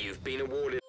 You've been awarded